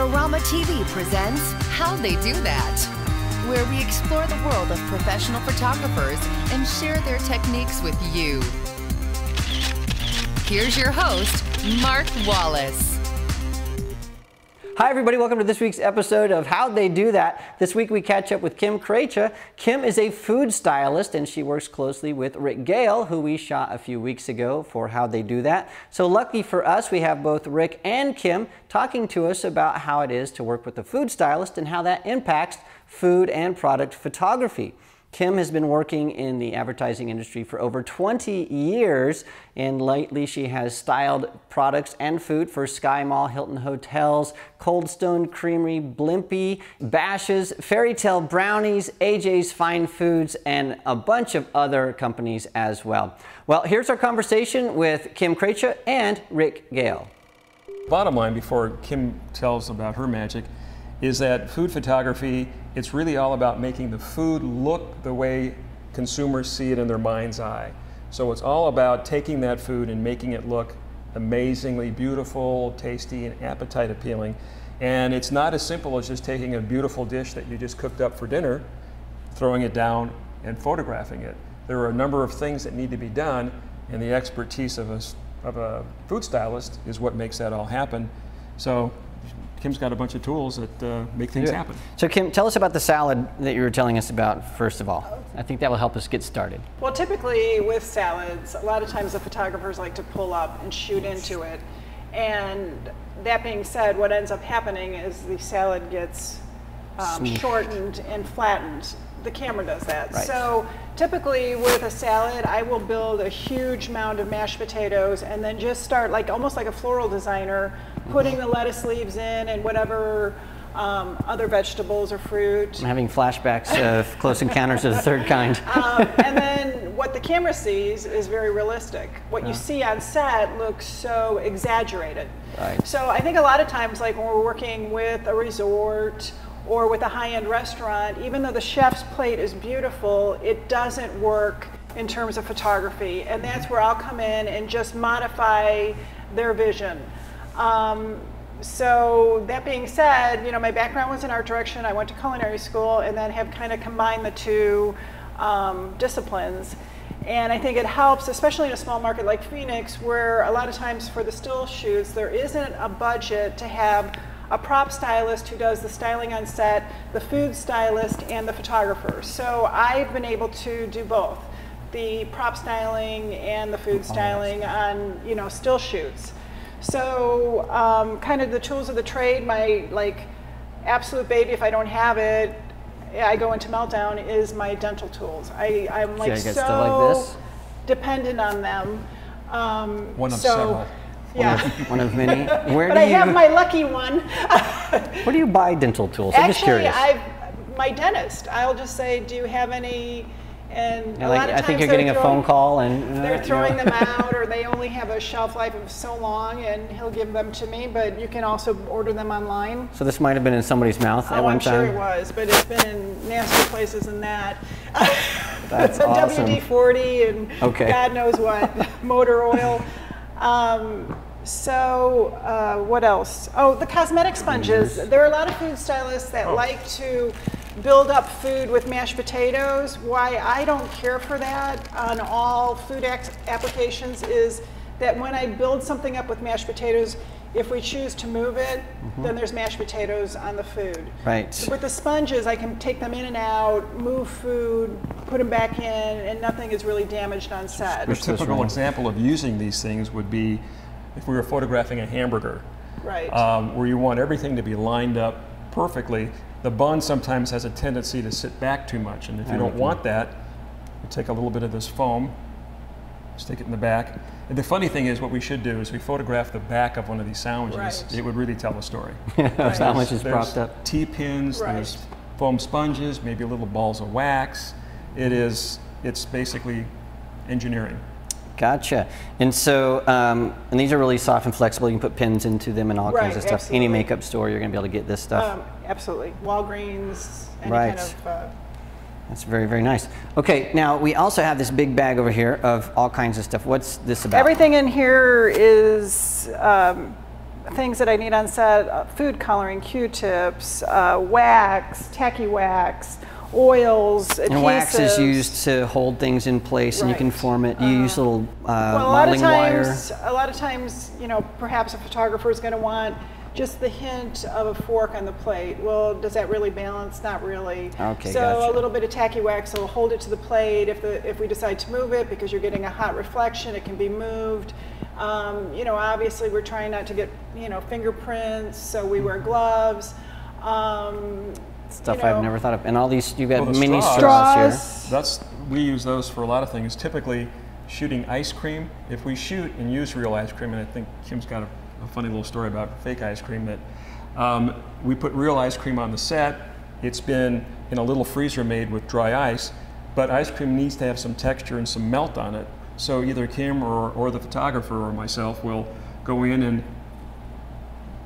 Adorama TV presents How They Do That, where we explore the world of professional photographers and share their techniques with you. Here's your host, Mark Wallace. Hi, everybody. Welcome to this week's episode of How They Do That. This week we catch up with Kim Krejca. Kim is a food stylist and she works closely with Rick Gayle, who we shot a few weeks ago for How They Do That. So, lucky for us, we have both Rick and Kim talking to us about how it is to work with a food stylist and how that impacts food and product photography. Kim has been working in the advertising industry for over 20 years, and lately she has styled products and food for Sky Mall, Hilton Hotels, Cold Stone Creamery, Blimpie, Bashas', Fairy Tale Brownies, AJ's Fine Foods, and a bunch of other companies as well. Well, here's our conversation with Kim Krejca and Rick Gayle. Bottom line, before Kim tells about her magic, is that food photography, it's really all about making the food look the way consumers see it in their mind's eye. So it's all about taking that food and making it look amazingly beautiful, tasty, and appetite appealing. And it's not as simple as just taking a beautiful dish that you just cooked up for dinner, throwing it down, and photographing it. There are a number of things that need to be done, and the expertise of a, of a food stylist is what makes that all happen. So Kim's got a bunch of tools that uh, make things Yeah. happen. So, Kim, tell us about the salad that you were telling us about, first of all. I think that will help us get started. Well, typically with salads, a lot of times the photographers like to pull up and shoot into it. And that being said, what ends up happening is the salad gets um, shortened and flattened. The camera does that. Right. So typically with a salad, I will build a huge mound of mashed potatoes and then just start like almost like a floral designer, putting the lettuce leaves in and whatever um, other vegetables or fruit. I'm having flashbacks of Close Encounters of the Third Kind. Um, and then what the camera sees is very realistic. What you see on set looks so exaggerated. Right. So I think a lot of times, like when we're working with a resort or with a high-end restaurant, even though the chef's plate is beautiful, it doesn't work in terms of photography. And that's where I'll come in and just modify their vision. Um, so that being said, you know, my background was in art direction. I went to culinary school and then have kind of combined the two um, disciplines. And I think it helps, especially in a small market like Phoenix, where a lot of times for the still shoots, there isn't a budget to have a prop stylist who does the styling on set, the food stylist, and the photographer. So I've been able to do both the prop styling and the food styling on, you know, still shoots. So, um, kind of the tools of the trade, my like absolute baby, if I don't have it, I go into meltdown, is my dental tools. I, I'm like I so like this? dependent on them. Um, One of so, several. Yeah. One of many. Where but do I you have my lucky one. Where do you buy dental tools? I'm just Actually, curious. I my dentist. I'll just say, do you have any? And a like, lot of I think you're getting a phone call and uh, they're you throwing know. them out or they only have a shelf life of so long and he'll give them to me but you can also order them online So this might have been in somebody's mouth at oh one i'm time. sure it was but it's been in nasty places than that That's awesome. wd-40 and Okay. god knows what motor oil um, so uh, what else oh the cosmetic sponges there are a lot of food stylists that like to build up food with mashed potatoes why i don't care for that on all food applications is that when i build something up with mashed potatoes if we choose to move it then there's mashed potatoes on the food Right. with the sponges, I can take them in and out, move food, put them back in, and nothing is really damaged on set. A typical example of using these things would be if we were photographing a hamburger, Right. um, where you want everything to be lined up perfectly. The bun sometimes has a tendency to sit back too much, and if you don't want that, you take a little bit of this foam, stick it in the back. And the funny thing is, what we should do is we photograph the back of one of these sandwiches. Right. It would really tell a story. How much is There's propped up? T-pins, Right. there's foam sponges, maybe little balls of wax. It is, it's basically engineering. Gotcha. And so, um, and these are really soft and flexible. You can put pins into them and all kinds of stuff. Any makeup store, you're going to be able to get this stuff. Um, absolutely. Walgreens, any Right. kind of. Uh, That's very, very nice. Okay, now we also have this big bag over here of all kinds of stuff. What's this about? everything in here is um, things that I need on set: uh, food coloring, Q-tips, uh, wax, tacky wax, oils, And wax is used to hold things in place, and you can form it. You use little uh, Well, a lot of modeling wire. times, a lot of times, you know, perhaps a photographer is going to want just the hint of a fork on the plate. Well, does that really balance? Not really. Okay, So gotcha. a little bit of tacky wax will hold it to the plate. If the if we decide to move it because you're getting a hot reflection, it can be moved. Um, you know, obviously we're trying not to get you know fingerprints, so we wear gloves. Um, Stuff you know, I've never thought of. And all these, you've got Well, the mini straws- straws, here. That's we use those for a lot of things. Typically, shooting ice cream. If we shoot and use real ice cream, and I think Kim's got a, a funny little story about fake ice cream that um, we put real ice cream on the set. It's been in a little freezer made with dry ice, but ice cream needs to have some texture and some melt on it. So either Kim or, or the photographer or myself will go in and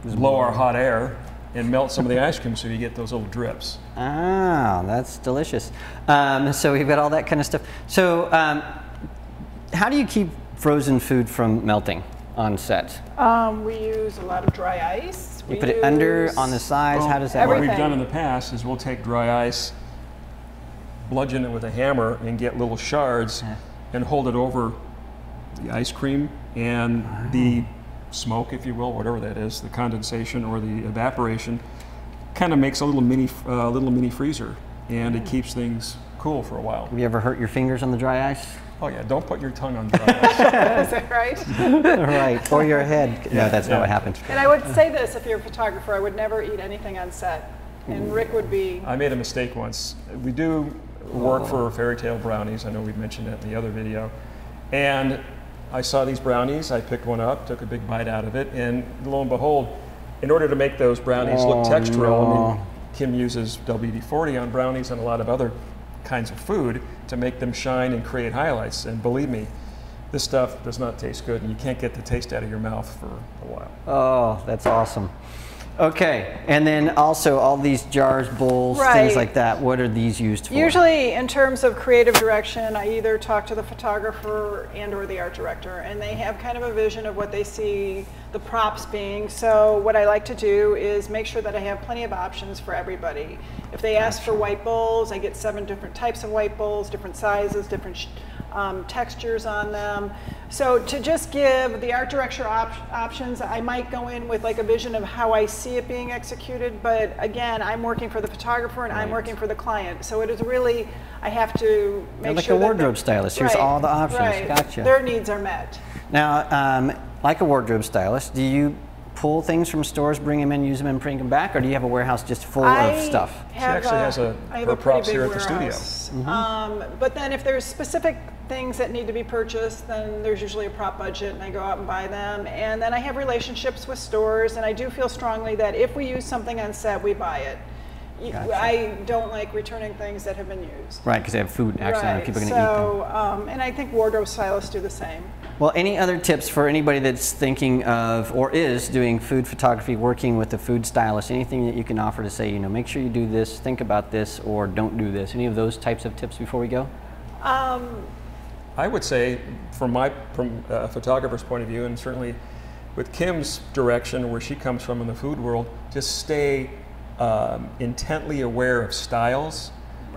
blow our hot air and melt some of the ice cream so you get those little drips. Ah, that's delicious. Um, so we've got all that kind of stuff. So, um, how do you keep frozen food from melting on set? Um, we use a lot of dry ice. You We put it under, on the sides. how does that What work? we've done in the past is we'll take dry ice, bludgeon it with a hammer, and get little shards and hold it over the ice cream and the smoke, if you will, whatever that is, the condensation or the evaporation, kind of makes a little mini, uh, little mini freezer, and it keeps things cool for a while. Have you ever hurt your fingers on the dry ice? Oh yeah, don't put your tongue on dry ice. Is that right? right, or your head. No, that's not what happened. And I would say this if you're a photographer, I would never eat anything on set. And Rick would be, I made a mistake once. We do work for fairy tale brownies. I know we've mentioned that in the other video. And I saw these brownies. I picked one up, took a big bite out of it, and lo and behold, in order to make those brownies Oh, look textural, I mean, Kim uses WD-40 on brownies and a lot of other kinds of food to make them shine and create highlights. And believe me, this stuff does not taste good, and you can't get the taste out of your mouth for a while. Oh, that's awesome. Okay, and then also all these jars, bowls, things like that. What are these used for? usually in terms of creative direction, I either talk to the photographer and or the art director, and they have kind of a vision of what they see the props being. So what I like to do is make sure that I have plenty of options for everybody. If they ask for white bowls, I get seven different types of white bowls, different sizes, different um, textures on them. So to just give the art director op- options, I might go in with like a vision of how I see it being executed. But again, I'm working for the photographer and I'm working for the client. So it is really I have to make like a sure that the- wardrobe stylist. Here's Right, all the options. right. Gotcha. Their needs are met. Now, um, like a wardrobe stylist, do you pull things from stores, bring them in, use them, and bring them back, or do you have a warehouse just full I of stuff? Have actually a- has a- I have her a props here at the studio. warehouse. Mm-hmm. Um, but then if there's specific things that need to be purchased, then there's usually a prop budget and I go out and buy them. And then I have relationships with stores and I do feel strongly that if we use something on set, we buy it. Gotcha. I don't like returning things that have been used. Right, because they have food accident, Right, people are going to eat them. so, um, and I think wardrobe stylists do the same. Well, any other tips for anybody that's thinking of or is doing food photography, working with a food stylist? Anything that you can offer to say, you know, make sure you do this, think about this, or don't do this? Any of those types of tips before we go? Um, I would say, from my from a photographer's point of view, and certainly with Kim's direction, where she comes from in the food world, just stay um, intently aware of styles,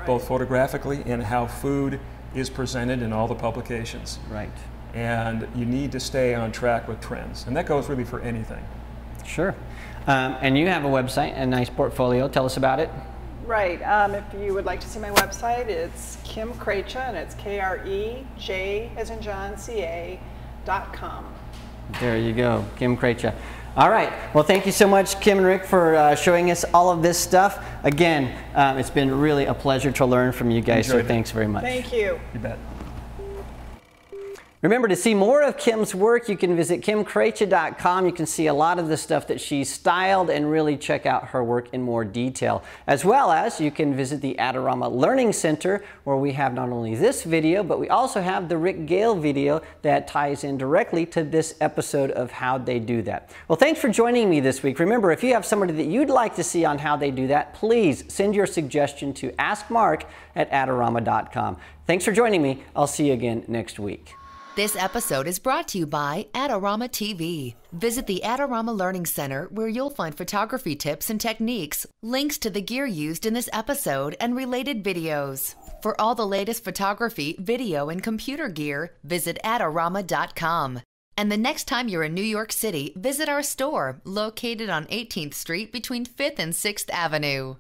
both photographically and how food is presented in all the publications. Right. And you need to stay on track with trends, and that goes really for anything. Sure. Um, and you have a website, a nice portfolio. Tell us about it. Right. Um, if you would like to see my website, it's Kim Krejca, and it's K R E J as in John C A dot com. There you go, Kim Krejca. All right. Well, thank you so much, Kim and Rick, for uh, showing us all of this stuff. Again, um, it's been really a pleasure to learn from you guys. So it. thanks very much. Thank you. You bet. Remember to see more of Kim's work, you can visit kimkrejca.com. You can see a lot of the stuff that she's styled and really check out her work in more detail. As well as you can visit the Adorama Learning Center where we have not only this video, but we also have the Rick Gayle video that ties in directly to this episode of How They Do That. Well, thanks for joining me this week. Remember, if you have somebody that you'd like to see on How They Do That, please send your suggestion to askmark at adorama.com. Thanks for joining me. I'll see you again next week. This episode is brought to you by Adorama TV. Visit the Adorama Learning Center where you'll find photography tips and techniques, links to the gear used in this episode, and related videos. For all the latest photography, video, and computer gear, visit Adorama.com. And the next time you're in New York City, visit our store located on 18th Street between 5th and 6th Avenue.